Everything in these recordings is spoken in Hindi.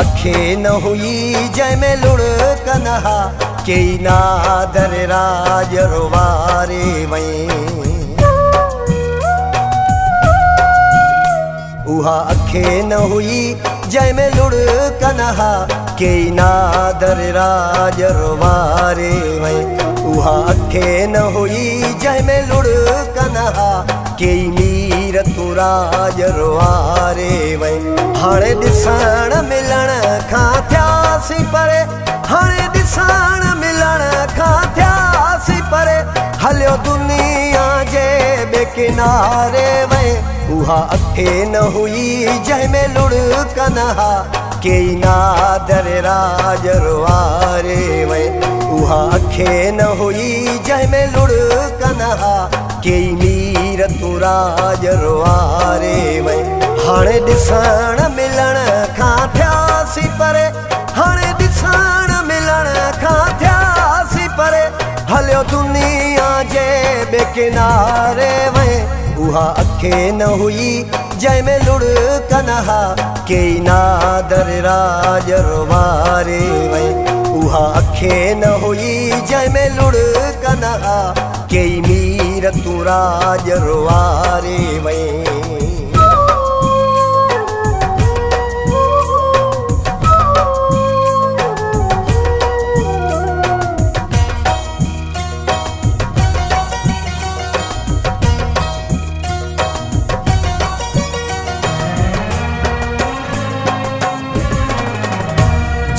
अखे न हुई जंहिंमें लुड़ कनहा, कई नादर राज रोवारे वई उहा अखे न हुई जंहिंमें लुड़ कनहा, कई नादर राज रोवारे वई उहा अखे न हुई जंहिंमें लुड़ कनहा, कई मीर तूं राज रोवारे वई हाणे ॾिसण मिलण खां थियासीं परे, हाणे ॾिसण मिलण खां थियासीं परे। हलियो दुनिया जे ॿिए किनारे वई उहा अखे न हुई जंहिंमें लुड़ कनहा कई नादर राज रोवारे वई उहा अखे न हुई जंहिंमें लुड़ कनहा कई मीर तूं राज रोवारे वई हाणे ॾिसण मिलण खां थियासीं परे। हाणे ॾिसण मिलण खां थियासीं परे। हलियो दुनिया जे ॿिए किनारे वई उहा अखे न हुई जंहिंमें लुड़ कनहा कई नादर राज रोवारे वई उहा अखे न हुई जंहिंमें लुड़ कनहा कई मीर तूं राज रोवारे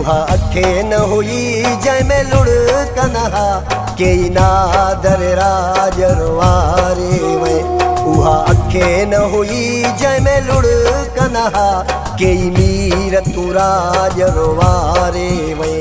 उहा अखे न हुई जंहिंमें लुड़ कनहा। कई नादर राज रोवारे वई उहा अखे न हुई जंहिंमें लुड़ कनहा। कई मीर तू राज रोवारे वई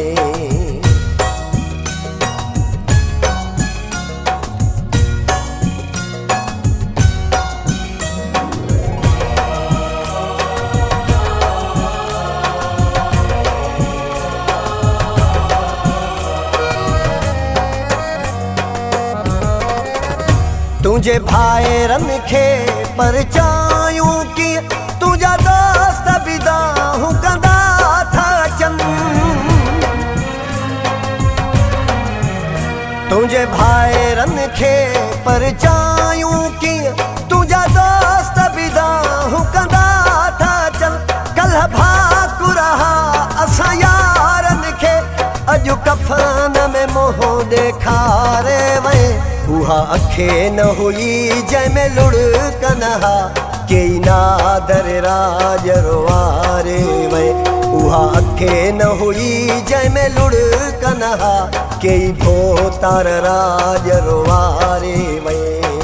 तुंहिंजे भाइरनि खे परचायूं कीअं तुंहिंजा दोस्त बिदाहूं कंदा था अचनि तुंहिंजे भाइरनि खे परचायूं कीअं तुंहिंजा दोस्त बिदाहूं कंदा था अचनि कल्ह भाकु रहा असां यारनि खे अॼु कफ़न में मोह ॾेखारे वई उहा अखे न हुई जंहिंमें लुड़ कनहा। कई नादर राज रे वे। उहा अखे न हुई जंहिंमें लुड़ कनहा। कई भोतार राज रे वई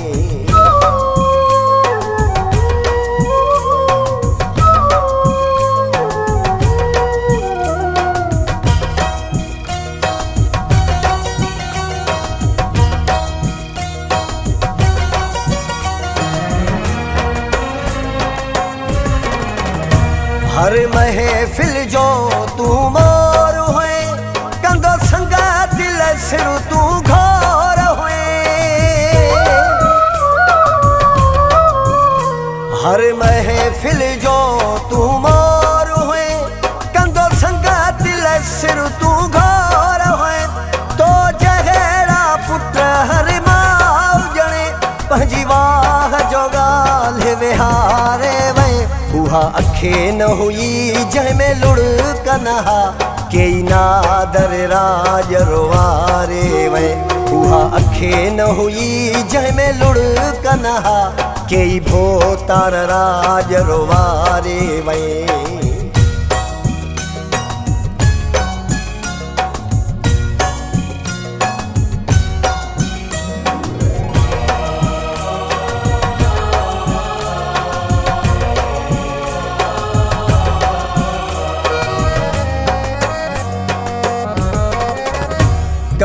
महफ़िल जो तू मोर अखे न हुई जंहिंमें लुड़ नहा, कई नादर राज रोवारे वे। उहा अखे न हुई जंहिंमें लुड़ नहा, कई भोतार राज रोवारे वई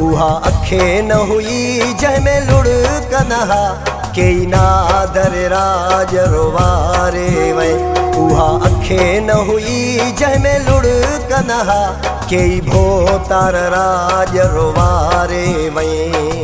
उहा अखे न हुई, जंहिंमें लुड़क न हा कई नादर राज रोवारे वए उहा अखे न हुई, जंहिंमें में न हा कई भोतार राज रोवारे वए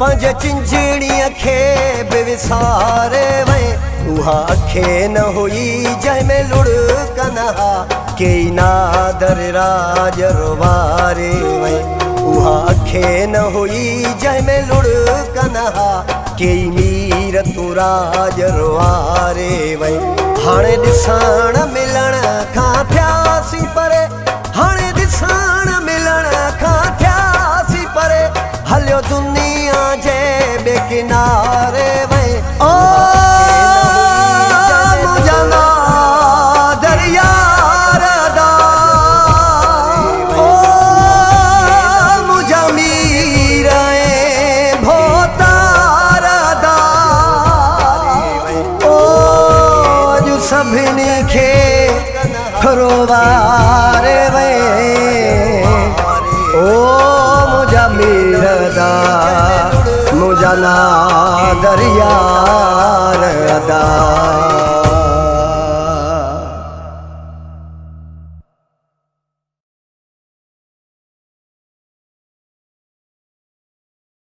पंज चिंजड़ीअ खे बि विसारे उहा अखे न हुई जंहिंमें लुड़क न हा कई नादर राज रोवारे वए। उहा अखे न हुई जंहिंमें लुड़क न हा कई मीर तूं रोवारे वए। हाणे ॾिसण मिलण खां थियासीं परे। हाणे ॾिसण मिलण खां थियासीं परे। हलियो दुनिया किनारे वे। ओ जा दरिया रोता रखोबा दरिया रदा